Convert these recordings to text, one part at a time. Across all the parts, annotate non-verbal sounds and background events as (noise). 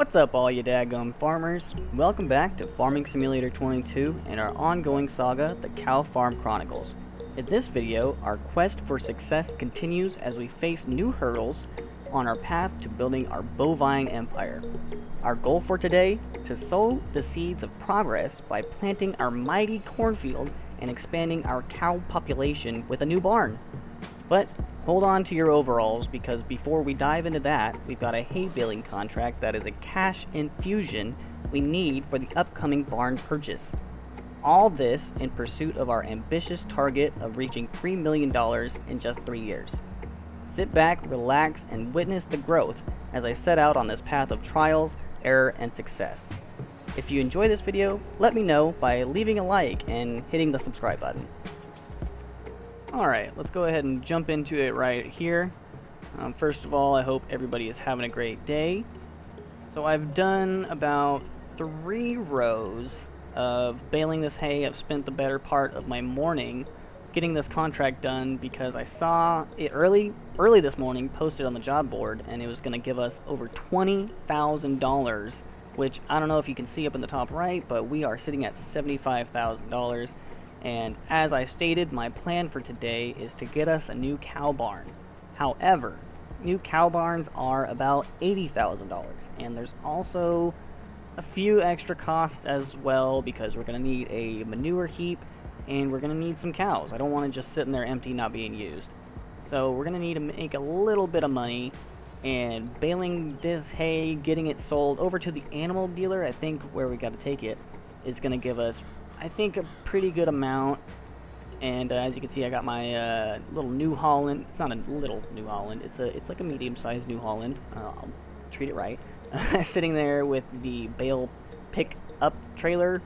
What's up all you daggum farmers? Welcome back to Farming Simulator 22 and our ongoing saga, the Cow Farm Chronicles. In this video, our quest for success continues as we face new hurdles on our path to building our bovine empire. Our goal for today? To sow the seeds of progress by planting our mighty cornfield and expanding our cow population with a new barn. But hold on to your overalls because before we dive into that, we've got a hay baling contract that is a cash infusion we need for the upcoming barn purchase. All this in pursuit of our ambitious target of reaching $3 million in just three years. Sit back, relax, and witness the growth as I set out on this path of trials, error, and success. If you enjoy this video, let me know by leaving a like and hitting the subscribe button. Alright, let's go ahead and jump into it right here. Um, first of all, I hope everybody is having a great day. So I've done about three rows of baling this hay. I've spent the better part of my morning getting this contract done because I saw it early early this morning posted on the job board and it was going to give us over $20,000 which I don't know if you can see up in the top right but we are sitting at $75,000 and as I stated my plan for today is to get us a new cow barn however new cow barns are about $80,000 and there's also a few extra costs as well because we're going to need a manure heap and we're going to need some cows. I don't want to just sit in there empty not being used. So we're going to need to make a little bit of money and baling this hay, getting it sold over to the animal dealer, I think where we got to take it, is going to give us, I think, a pretty good amount. And uh, as you can see, I got my uh, little New Holland. It's not a little New Holland. It's a it's like a medium-sized New Holland. Uh, I'll treat it right. (laughs) Sitting there with the bale pick up trailer.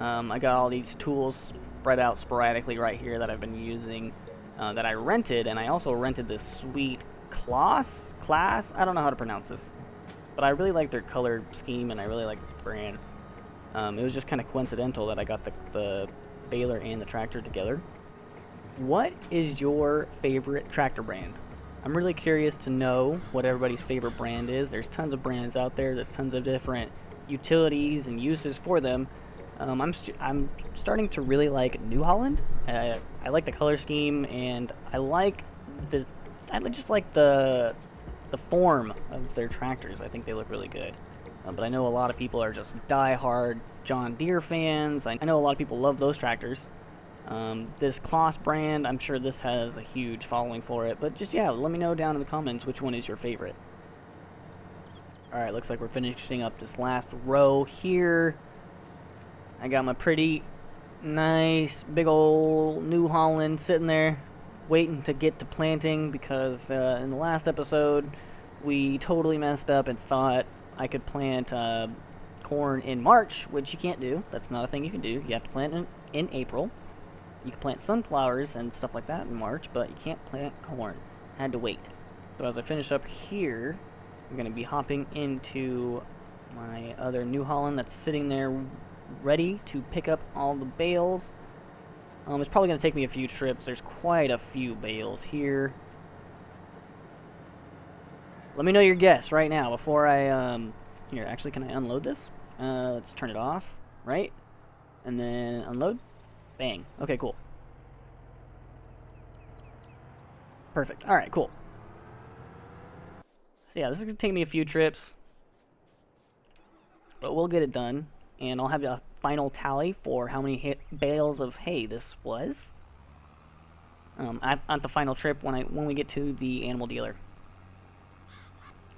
Um, I got all these tools spread out sporadically right here that I've been using uh, that I rented, and I also rented this sweet Class? Class? I don't know how to pronounce this. But I really like their color scheme, and I really like this brand. Um, it was just kind of coincidental that I got the, the baler and the tractor together. What is your favorite tractor brand? I'm really curious to know what everybody's favorite brand is. There's tons of brands out there. There's tons of different utilities and uses for them. Um, I'm st I'm starting to really like New Holland. Uh, I like the color scheme, and I like the I just like the the form of their tractors. I think they look really good. Uh, but I know a lot of people are just die-hard John Deere fans. I, I know a lot of people love those tractors. Um, this Claas brand, I'm sure this has a huge following for it. But just, yeah, let me know down in the comments which one is your favorite. Alright, looks like we're finishing up this last row here. I got my pretty nice big old New Holland sitting there waiting to get to planting because uh, in the last episode we totally messed up and thought I could plant uh, corn in March, which you can't do. That's not a thing you can do. You have to plant in, in April. You can plant sunflowers and stuff like that in March, but you can't plant corn. Had to wait. So as I finish up here, I'm going to be hopping into my other New Holland that's sitting there ready to pick up all the bales. Um, it's probably going to take me a few trips. There's quite a few bales here. Let me know your guess right now before I, um, here, actually, can I unload this? Uh, let's turn it off, right? And then unload. Bang. Okay, cool. Perfect. Alright, cool. So yeah, this is going to take me a few trips. But we'll get it done and I'll have a final tally for how many bales of hay this was um, at, at, the final trip when I when we get to the animal dealer.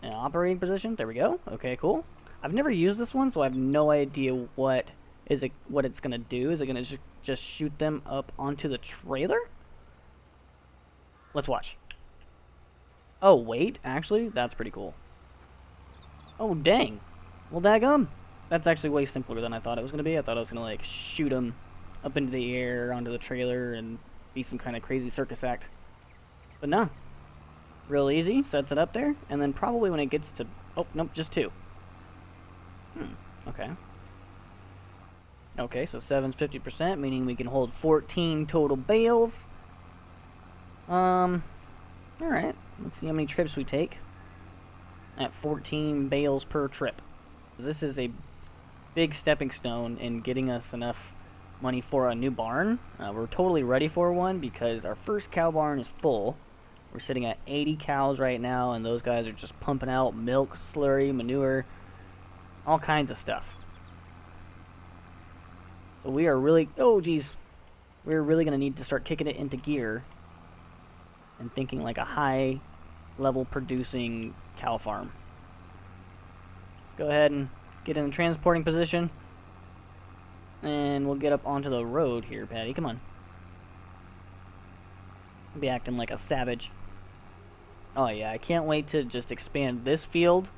Uh, operating position, there we go. Okay, cool. I've never used this one, so I have no idea what is it what it's gonna do. Is it gonna just just shoot them up onto the trailer? Let's watch. Oh wait, actually, that's pretty cool. Oh dang. Well, daggum that's actually way simpler than I thought it was going to be. I thought I was going to, like, shoot them up into the air onto the trailer and be some kind of crazy circus act. But no. Real easy. Sets it up there. And then probably when it gets to... Oh, nope, just two. Hmm, okay. Okay, so 7's 50%, meaning we can hold 14 total bales. Um, alright. Let's see how many trips we take. At 14 bales per trip. This is a big stepping stone in getting us enough money for a new barn. Uh, we're totally ready for one because our first cow barn is full. We're sitting at 80 cows right now, and those guys are just pumping out milk, slurry, manure, all kinds of stuff. So we are really, oh geez, we're really going to need to start kicking it into gear and thinking like a high level producing cow farm. Let's go ahead and get in the transporting position. And we'll get up onto the road here, Patty. Come on. Be acting like a savage. Oh yeah, I can't wait to just expand this field,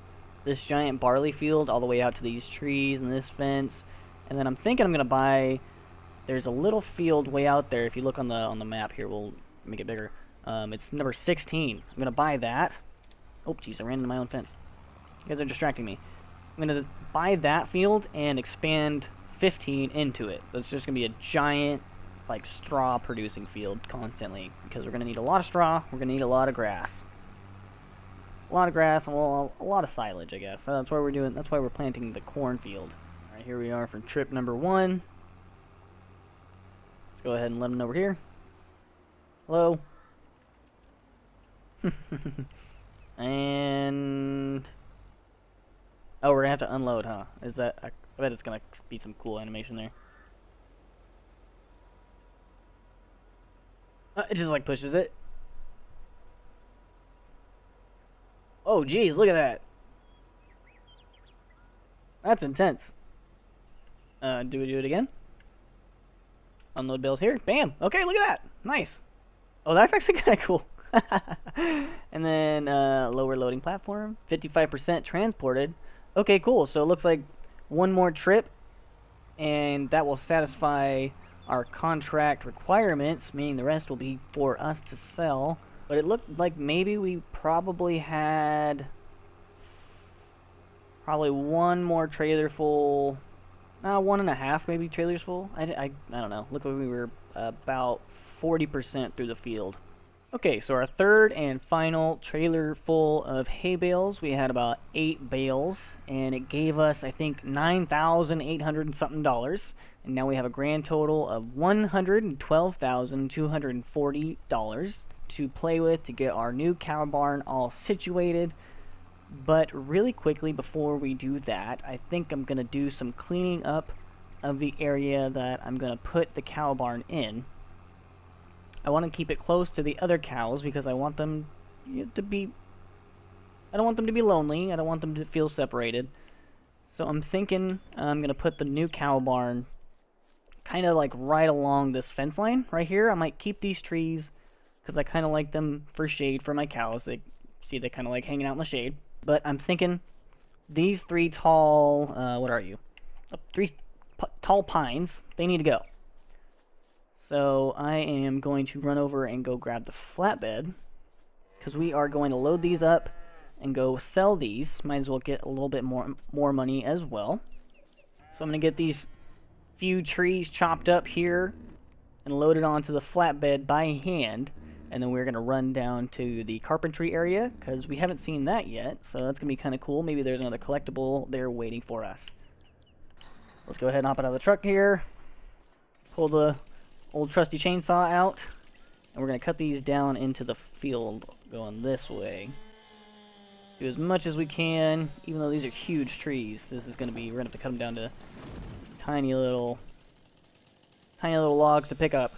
this giant barley field, all the way out to these trees and this fence. And then I'm thinking I'm gonna buy. There's a little field way out there. If you look on the on the map here, we'll make it bigger. Um, it's number 16. I'm gonna buy that. Oh, jeez, I ran into my own fence. You guys are distracting me. I'm gonna buy that field and expand 15 into it. That's just gonna be a giant, like straw producing field constantly because we're gonna need a lot of straw. We're gonna need a lot of grass. A lot of grass and well, a lot of silage, I guess. So that's why we're doing. That's why we're planting the cornfield. All right, here we are for trip number one. Let's go ahead and let him know we're here. Hello. (laughs) and oh, we're gonna have to unload, huh? Is that? I bet it's gonna be some cool animation there. Uh, it just like pushes it. Oh, geez, look at that. That's intense. Uh, do we do it again? Unload bills here. Bam. Okay, look at that. Nice. Oh, that's actually (laughs) kind of cool. (laughs) and then uh, lower loading platform, 55% transported. Okay, cool. So it looks like one more trip, and that will satisfy our contract requirements, meaning the rest will be for us to sell. But it looked like maybe we probably had probably one more trailer full, uh, one and a half maybe trailers full. I, I, I don't know. Look like we were about 40% through the field. Okay, so our third and final trailer full of hay bales. We had about eight bales, and it gave us, I think, 9,800 something dollars. And now we have a grand total of $112,240 to play with to get our new cow barn all situated. But really quickly, before we do that, I think I'm gonna do some cleaning up of the area that I'm gonna put the cow barn in. I want to keep it close to the other cows because I want them to be... I don't want them to be lonely. I don't want them to feel separated. So I'm thinking I'm going to put the new cow barn kind of like right along this fence line right here. I might keep these trees because I kind of like them for shade for my cows. They see they kind of like hanging out in the shade. But I'm thinking these three tall, uh, what are you? Uh, three tall pines, they need to go. So I am going to run over and go grab the flatbed because we are going to load these up and go sell these. Might as well get a little bit more more money as well. So I'm going to get these few trees chopped up here and loaded onto the flatbed by hand. And then we're going to run down to the carpentry area because we haven't seen that yet. So that's going to be kind of cool. Maybe there's another collectible there waiting for us. Let's go ahead and hop out of the truck here. Pull the old trusty chainsaw out. And we're going to cut these down into the field going this way. Do as much as we can, even though these are huge trees. This is going to be, we're going to have to cut them down to tiny little, tiny little logs to pick up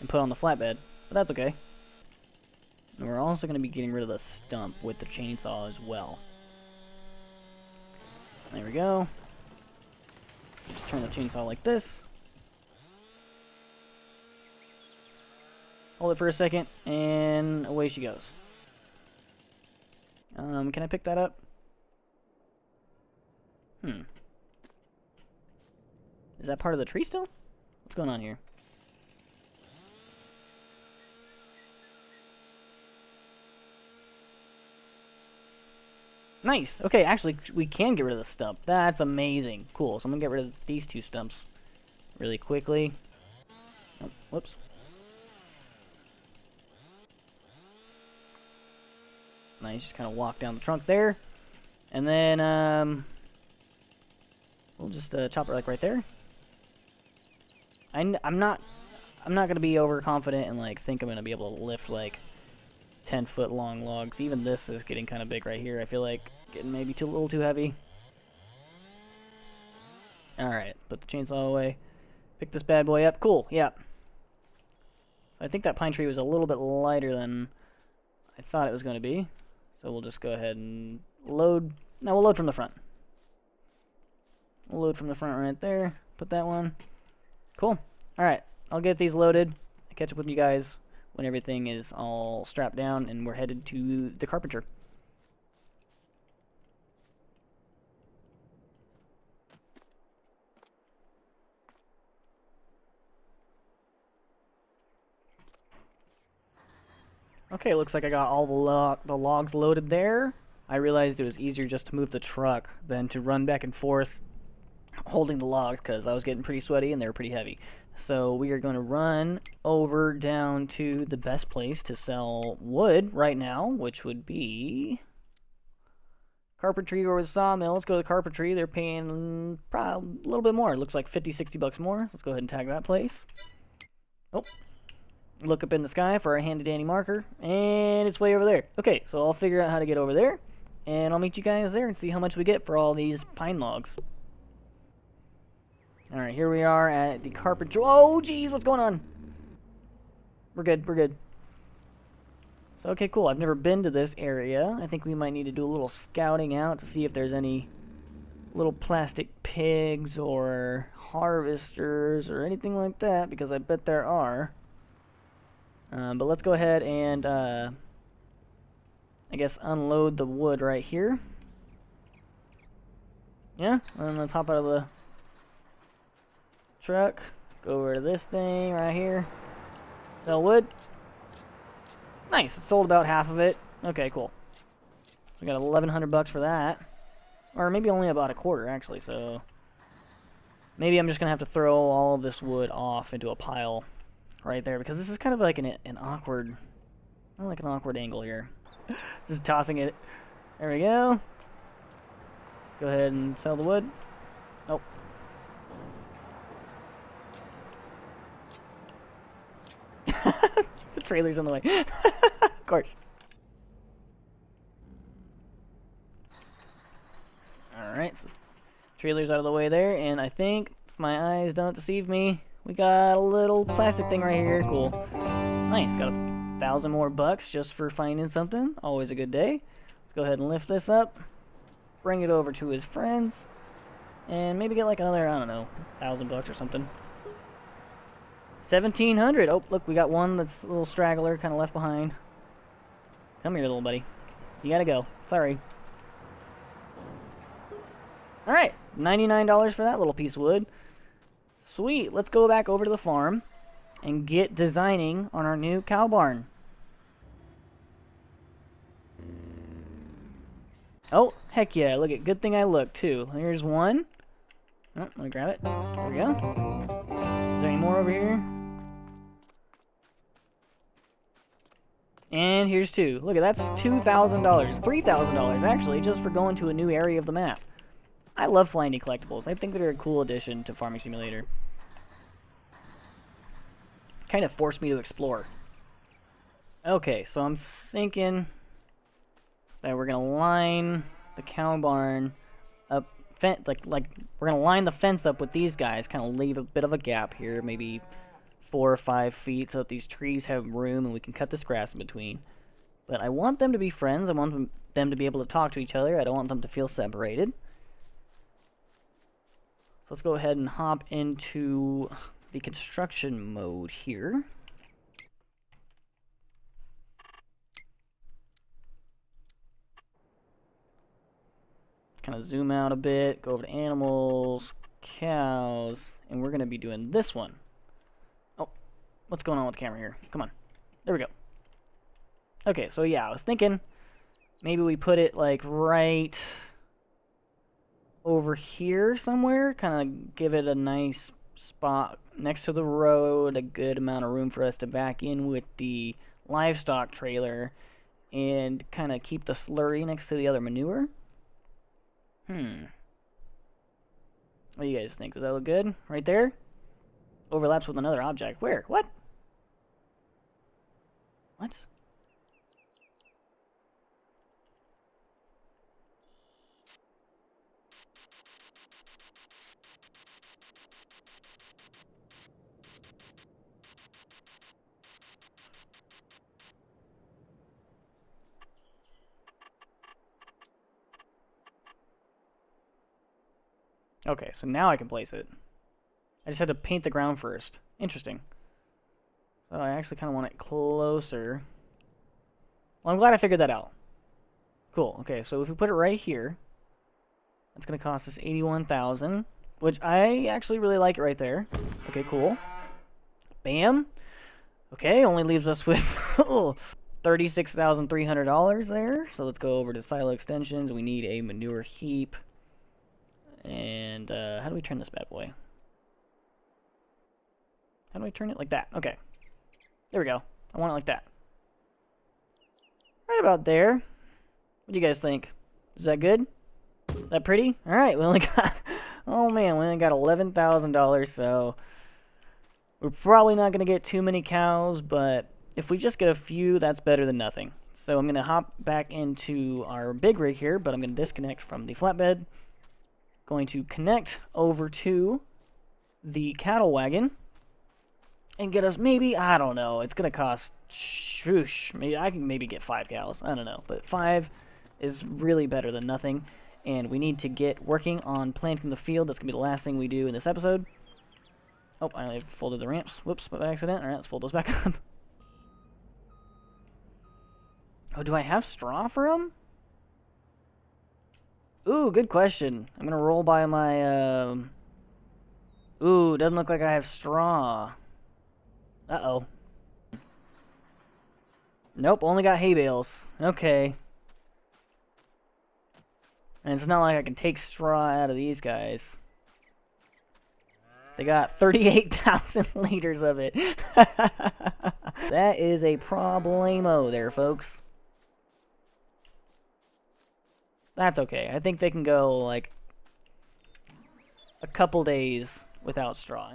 and put on the flatbed. But that's okay. And we're also going to be getting rid of the stump with the chainsaw as well. There we go. Just turn the chainsaw like this. Hold it for a second, and away she goes. Um, can I pick that up? Hmm. Is that part of the tree still? What's going on here? Nice. Okay, actually, we can get rid of the stump. That's amazing. Cool. So I'm going to get rid of these two stumps really quickly. Oh, whoops. Nice, just kind of walk down the trunk there. And then, um, we'll just uh, chop it like right there. I'm not I'm not gonna be overconfident and like think I'm gonna be able to lift like 10 foot long logs. Even this is getting kind of big right here. I feel like getting maybe too a little too heavy. Alright, put the chainsaw away. Pick this bad boy up. Cool, yeah. I think that pine tree was a little bit lighter than I thought it was going to be. So we'll just go ahead and load. No, we'll load from the front. We'll load from the front right there. Put that one. Cool. Alright, I'll get these loaded. I'll catch up with you guys when everything is all strapped down and we're headed to the carpenter. Okay, looks like I got all the, lo the logs loaded there. I realized it was easier just to move the truck than to run back and forth holding the logs because I was getting pretty sweaty and they were pretty heavy. So we are going to run over down to the best place to sell wood right now, which would be carpentry or the sawmill. Let's go to carpentry. They're paying probably a little bit more. It looks like 50, 60 bucks more. Let's go ahead and tag that place. Oh, look up in the sky for our handy dandy marker, and it's way over there. Okay, so I'll figure out how to get over there, and I'll meet you guys there and see how much we get for all these pine logs. Alright, here we are at the carpenter. Oh, jeez, what's going on? We're good, we're good. So, okay, cool. I've never been to this area. I think we might need to do a little scouting out to see if there's any little plastic pigs or harvesters or anything like that, because I bet there are. Um, but let's go ahead and, uh, I guess, unload the wood right here. Yeah, and the top of the truck. Go over to this thing right here. Sell wood. Nice, it sold about half of it. Okay, cool. We got 1100 bucks for that. Or maybe only about a quarter, actually, so... Maybe I'm just going to have to throw all of this wood off into a pile right there because this is kind of like an, an awkward, like an awkward angle here. (laughs) Just tossing it. There we go. Go ahead and sell the wood. Nope. (laughs) the trailer's on the way. (laughs) of course. Alright, so trailer's out of the way there, and I think, if my eyes don't deceive me, we got a little plastic thing right here. Cool. Nice. Got a thousand more bucks just for finding something. Always a good day. Let's go ahead and lift this up. Bring it over to his friends. And maybe get like another, I don't know, thousand bucks or something. 1700 Oh, look, we got one that's a little straggler, kind of left behind. Come here, little buddy. You gotta go. Sorry. Alright, $99 for that little piece of wood. Sweet, let's go back over to the farm and get designing on our new cow barn. Oh, heck yeah, look at good thing I looked too. Here's one. Oh, let me grab it. There we go. More over here? And here's two. Look at that's $2,000. $3,000 actually, just for going to a new area of the map. I love Flying Collectibles. I think they're a cool addition to Farming Simulator. Kind of forced me to explore. Okay, so I'm thinking that we're gonna line the cow barn up, like like we're gonna line the fence up with these guys, kind of leave a bit of a gap here, maybe four or five feet, so that these trees have room and we can cut this grass in between. But I want them to be friends. I want them to be able to talk to each other. I don't want them to feel separated So let's go ahead and hop into the construction mode here. Kind of zoom out a bit, go over to animals, cows, and we're going to be doing this one. Oh, what's going on with the camera here? Come on. There we go. Okay, so yeah, I was thinking maybe we put it like right over here somewhere, kind of give it a nice spot next to the road, a good amount of room for us to back in with the livestock trailer, and kind of keep the slurry next to the other manure. Hmm. What do you guys think? Does that look good? Right there? Overlaps with another object. Where? What? What? Okay, so now I can place it. I just had to paint the ground first. Interesting. So I actually kind of want it closer. Well, I'm glad I figured that out. Cool. Okay, so if we put it right here, that's going to cost us 81000 which I actually really like it right there. Okay, cool. Bam. Okay, only leaves us with (laughs) $36,300 there. So let's go over to silo extensions. We need a manure heap. And uh, how do we turn this bad boy? How do I turn it? Like that. Okay. There we go. I want it like that. Right about there. What do you guys think? Is that good? Is that pretty? Alright, (laughs) we only got... Oh man, we only got $11,000, so... We're probably not going to get too many cows, but if we just get a few, that's better than nothing. So I'm going to hop back into our big rig here, but I'm going to disconnect from the flatbed going to connect over to the cattle wagon and get us maybe, I don't know, it's going to cost, shoosh, maybe I can maybe get five cows, I don't know, but five is really better than nothing, and we need to get working on planting the field, that's going to be the last thing we do in this episode. Oh, I folded the ramps, whoops, by accident, alright, let's fold those back (laughs) up. oh, do I have straw for them? Ooh, good question. I'm gonna roll by my, um... Ooh, doesn't look like I have straw. Uh-oh. Nope, only got hay bales. Okay. And it's not like I can take straw out of these guys. They got (laughs) 38,000 liters of it. (laughs) that is a problemo there, folks. That's okay. I think they can go, like, a couple days without straw.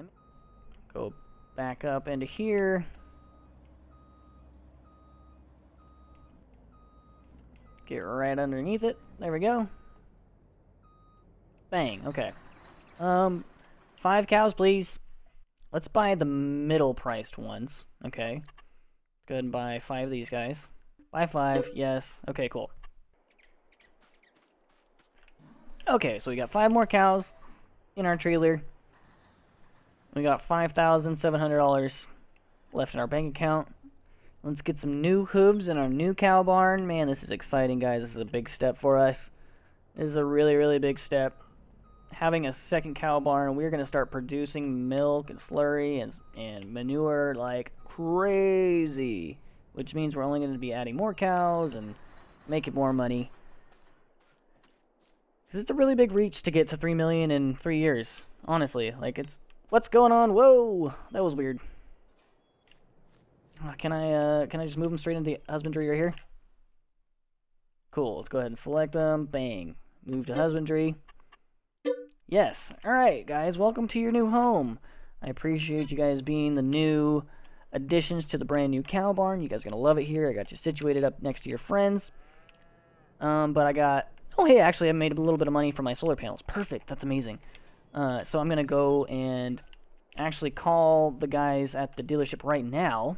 Go back up into here. Get right underneath it. There we go. Bang. Okay. Um, five cows, please. Let's buy the middle-priced ones. Okay. Go ahead and buy five of these guys. Buy five. Yes. Okay, cool. Okay, so we got five more cows in our trailer. We got $5,700 left in our bank account. Let's get some new hooves in our new cow barn. Man, this is exciting, guys. This is a big step for us. This is a really, really big step. Having a second cow barn, we're going to start producing milk and slurry and, and manure like crazy. Which means we're only going to be adding more cows and making more money. Because it's a really big reach to get to 3 million in three years. Honestly, like, it's... What's going on? Whoa! That was weird. Uh, can I, uh, can I just move them straight into husbandry right here? Cool, let's go ahead and select them. Bang. Move to husbandry. Yes. Alright, guys, welcome to your new home. I appreciate you guys being the new additions to the brand new cow barn. You guys are going to love it here. I got you situated up next to your friends. Um, but I got Oh, hey, actually, I made a little bit of money from my solar panels. Perfect. That's amazing. Uh, so I'm going to go and actually call the guys at the dealership right now.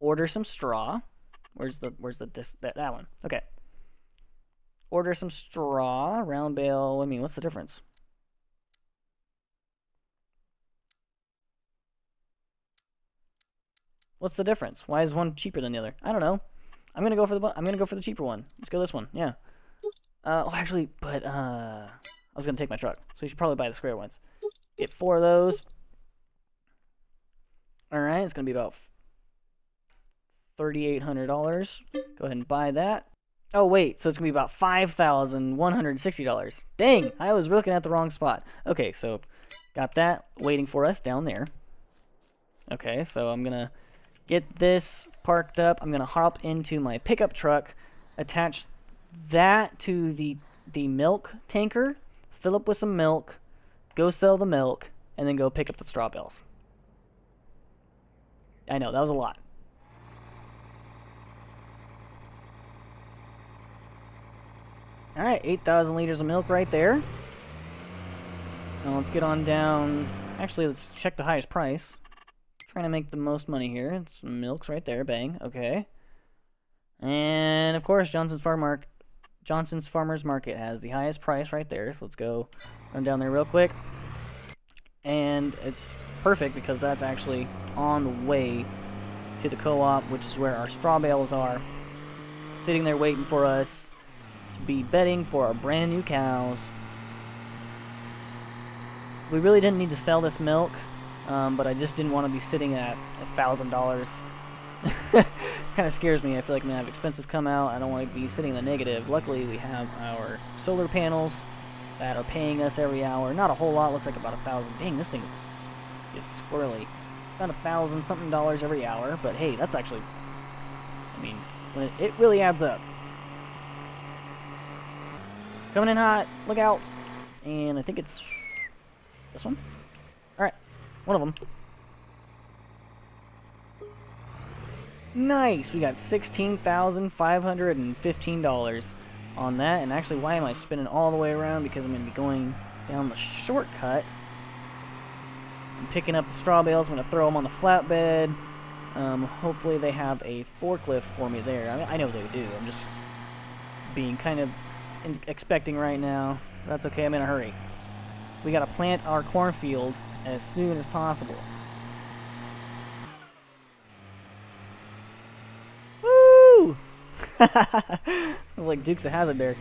Order some straw. Where's the, where's the, that, that one? Okay. Order some straw, round bale. I mean, what's the difference? What's the difference? Why is one cheaper than the other? I don't know. I'm gonna go for the I'm gonna go for the cheaper one. Let's go this one. Yeah. Uh, oh, actually, but uh, I was gonna take my truck, so you should probably buy the square ones. Get four of those. All right, it's gonna be about thirty-eight hundred dollars. Go ahead and buy that. Oh wait, so it's gonna be about five thousand one hundred sixty dollars. Dang, I was looking at the wrong spot. Okay, so got that waiting for us down there. Okay, so I'm gonna get this parked up. I'm going to hop into my pickup truck, attach that to the, the milk tanker, fill up with some milk, go sell the milk, and then go pick up the straw bales. I know, that was a lot. Alright, 8,000 liters of milk right there. Now let's get on down... Actually, let's check the highest price. Trying to make the most money here. It's milk's right there, bang, okay. And, of course, Johnson's Farm Mark, Johnson's Farmers Market has the highest price right there, so let's go run down there real quick. And it's perfect because that's actually on the way to the co-op, which is where our straw bales are. Sitting there waiting for us to be bedding for our brand new cows. We really didn't need to sell this milk, um, but I just didn't want to be sitting at a thousand dollars. (laughs) kind of scares me. I feel like I'm gonna have expensive come out. I don't want to be sitting in the negative. Luckily, we have our solar panels that are paying us every hour. Not a whole lot. Looks like about a thousand. Dang, this thing is squirrely. About a thousand something dollars every hour. But hey, that's actually. I mean, it, it really adds up. Coming in hot. Look out. And I think it's this one. One of them. Nice! We got $16,515 on that. And actually, why am I spinning all the way around? Because I'm going to be going down the shortcut. I'm picking up the straw bales. I'm going to throw them on the flatbed. Um, hopefully they have a forklift for me there. I, mean, I know they do. I'm just being kind of expecting right now. That's okay. I'm in a hurry. We got to plant our cornfield as soon as possible. Woo! (laughs) I was like Dukes of Hazzard there.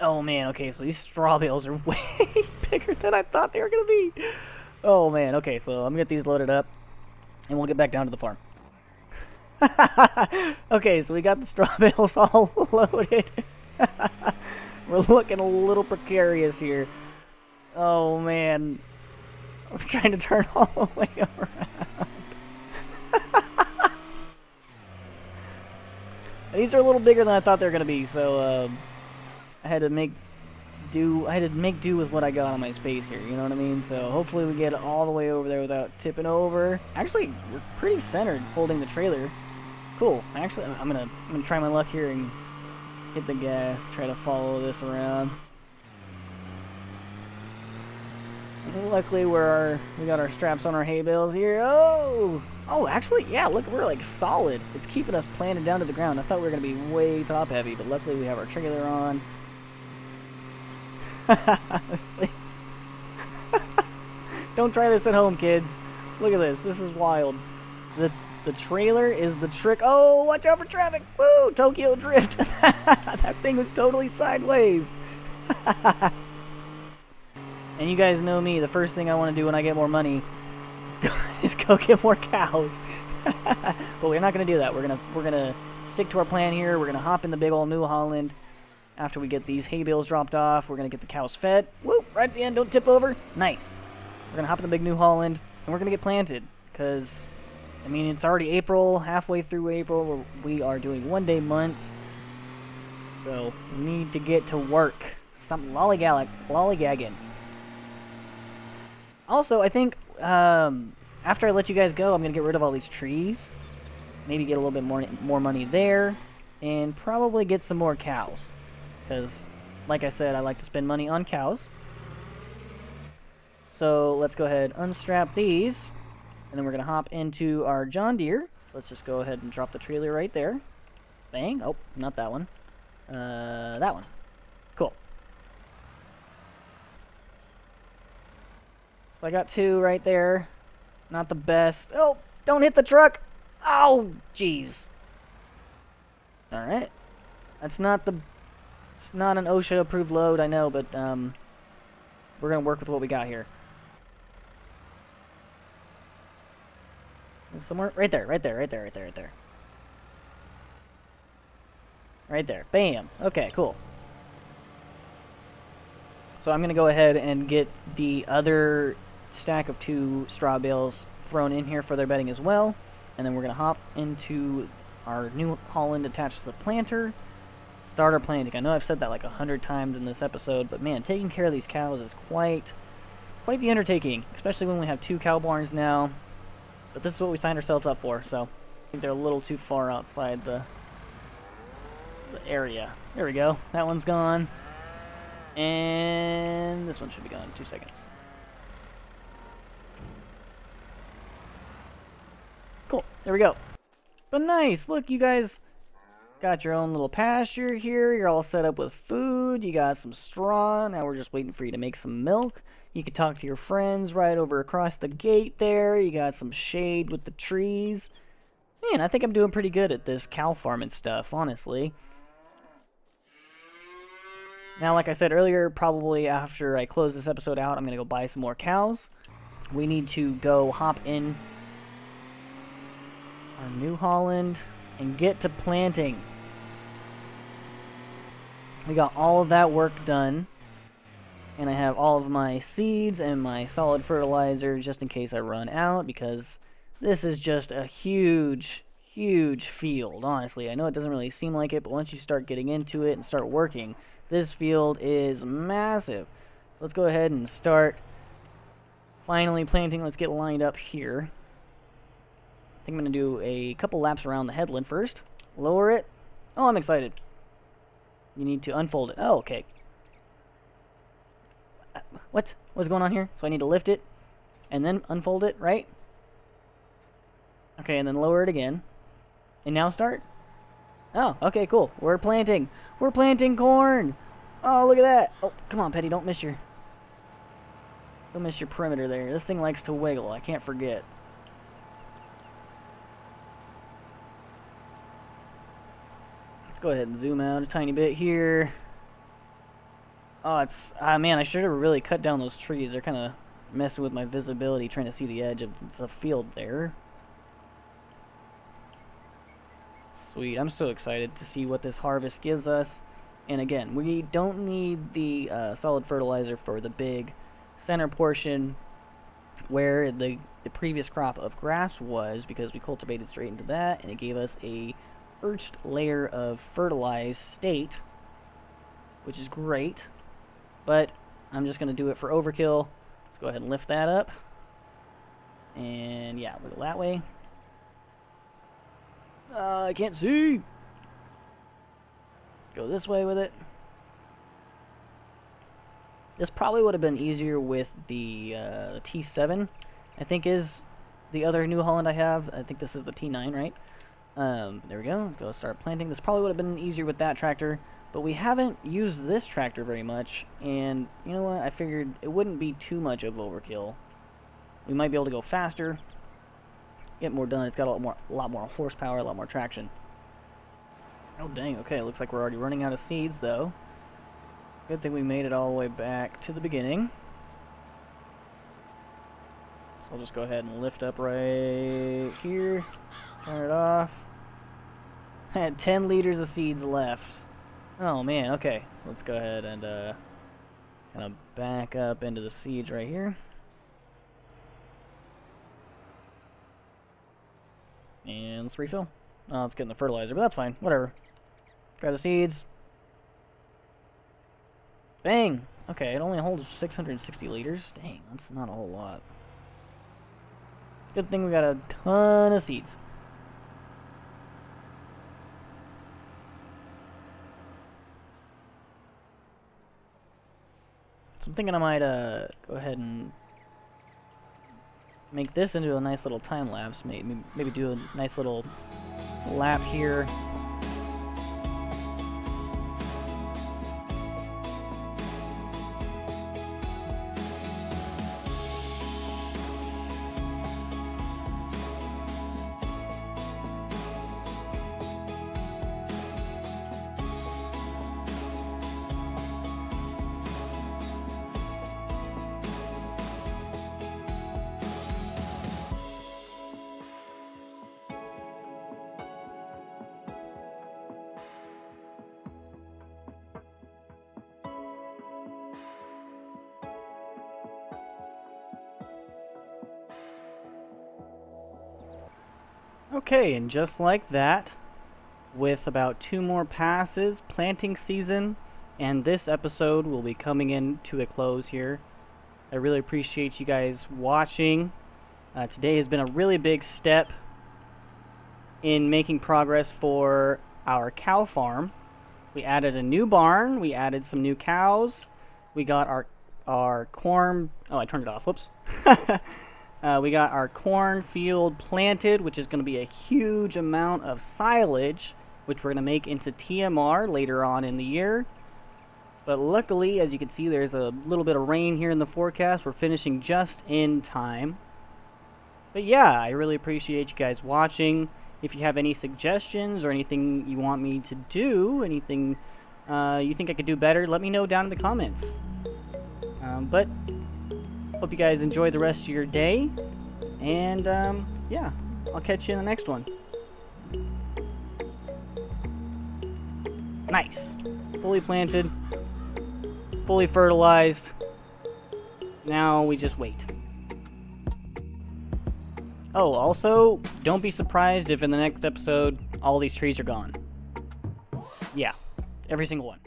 Oh man, okay, so these straw bales are (laughs) way bigger than I thought they were gonna be. Oh man, okay, so I'm gonna get these loaded up, and we'll get back down to the farm. (laughs) okay, so we got the straw bales all loaded. (laughs) We're looking a little precarious here. Oh man, I'm trying to turn (laughs) all the way around. (laughs) These are a little bigger than I thought they were going to be, so uh, I had to make do I had to make do with what I got on my space here, you know what I mean? So hopefully we get all the way over there without tipping over. Actually, we're pretty centered holding the trailer. Cool. Actually, I'm gonna I'm gonna try my luck here and hit the gas, try to follow this around. Luckily, we're we got our straps on our hay bales here. Oh! Oh, actually, yeah, look, we're like solid. It's keeping us planted down to the ground. I thought we were going to be way top heavy, but luckily we have our trailer on. (laughs) Don't try this at home, kids. Look at this. This is wild. The the trailer is the trick. Oh, watch out for traffic. Woo! Tokyo Drift. (laughs) that thing was totally sideways. (laughs) and you guys know me. The first thing I want to do when I get more money is go, (laughs) is go get more cows. but we're not going to do that. We're going to we're going to stick to our plan here. We're going to hop in the big old New Holland after we get these hay bales dropped off. We're going to get the cows fed. Whoop! Right at the end. Don't tip over. Nice. We're going to hop in the big New Holland, and we're going to get planted. Because, I mean, it's already April, halfway through April. We are doing one-day months. So, we need to get to work. Stop lollygagging. Also, I think um, after I let you guys go, I'm going to get rid of all these trees. Maybe get a little bit more, more money there. And probably get some more cows. Because, like I said, I like to spend money on cows. So let's go ahead unstrap these. And then we're going to hop into our John Deere. So let's just go ahead and drop the trailer right there. Bang. Oh, not that one. Uh, that one. Cool. So I got two right there. Not the best. Oh, don't hit the truck. Oh, jeez. Alright. That's not the... It's not an OSHA-approved load, I know, but, um... We're gonna work with what we got here. Somewhere? Right there, right there, right there, right there, right there. Right there. Bam. Okay, cool. So I'm going to go ahead and get the other stack of two straw bales thrown in here for their bedding as well. And then we're going to hop into our New Holland attached to the planter. starter planting. I know I've said that like a hundred times in this episode, but man, taking care of these cows is quite, quite the undertaking, especially when we have two cow barns now. But this is what we signed ourselves up for, so I think they're a little too far outside the, the area. There we go. That one's gone. And this one should be gone in two seconds. Cool. There we go. But nice. Look, you guys got your own little pasture here. You're all set up with food. You got some straw. Now we're just waiting for you to make some milk. You can talk to your friends right over across the gate there. You got some shade with the trees. Man, I think I'm doing pretty good at this cow farming stuff, honestly. Now, like I said earlier, probably after I close this episode out, I'm going to go buy some more cows. We need to go hop in our New Holland and get to planting. We got all of that work done. And I have all of my seeds and my solid fertilizer just in case I run out because this is just a huge, huge field, honestly. I know it doesn't really seem like it, but once you start getting into it and start working, this field is massive. So let's go ahead and start finally planting. Let's get lined up here. I think I'm going to do a couple laps around the headland first. Lower it. Oh, I'm excited. You need to unfold it. Oh, okay. Uh, what? What's going on here? So I need to lift it and then unfold it, right? Okay, and then lower it again. And now start? Oh, okay, cool. We're planting. We're planting corn. Oh, look at that. Oh, come on, Patty. Don't miss your... Don't miss your perimeter there. This thing likes to wiggle. I can't forget. Go ahead and zoom out a tiny bit here. Oh, it's... Ah, man, I should have really cut down those trees. They're kind of messing with my visibility, trying to see the edge of the field there. Sweet. I'm so excited to see what this harvest gives us. And again, we don't need the uh, solid fertilizer for the big center portion where the, the previous crop of grass was because we cultivated straight into that and it gave us a first layer of fertilized state which is great but I'm just going to do it for overkill let's go ahead and lift that up and yeah, go that way uh, I can't see. Go this way with it. This probably would have been easier with the uh, T7, I think is the other New Holland I have. I think this is the T9, right? Um, there we go. Go start planting. This probably would have been easier with that tractor, but we haven't used this tractor very much, and you know what? I figured it wouldn't be too much of overkill. We might be able to go faster, get more done. It's got a lot more, a lot more horsepower, a lot more traction. Oh dang, okay, it looks like we're already running out of seeds though. Good thing we made it all the way back to the beginning. So I'll just go ahead and lift up right here, turn it off. (laughs) I had 10 liters of seeds left. Oh man, okay. Let's go ahead and uh, kind of back up into the seeds right here. And let's refill. Oh, let's get in the fertilizer, but that's fine. Whatever. Grab the seeds. Bang! Okay, it only holds 660 liters. Dang, that's not a whole lot. Good thing we got a ton of seeds. I'm thinking I might uh, go ahead and make this into a nice little time lapse. Maybe, maybe do a nice little lap here Okay, and just like that, with about two more passes, planting season, and this episode will be coming in to a close here. I really appreciate you guys watching. Uh, today has been a really big step in making progress for our cow farm. We added a new barn, we added some new cows, we got our our corn, oh I turned it off, whoops. (laughs) uh, we got our corn field planted, which is going to be a huge amount of silage, which we're going to make into TMR later on in the year. But luckily, as you can see, there's a little bit of rain here in the forecast. We're finishing just in time. But yeah, I really appreciate you guys watching. If you have any suggestions or anything you want me to do, anything uh, you think I could do better, let me know down in the comments. Um, but, hope you guys enjoy the rest of your day. And, um, yeah, I'll catch you in the next one. Nice. Fully planted. Fully fertilized. Now we just wait. Oh, also, don't be surprised if in the next episode all these trees are gone. Yeah, every single one.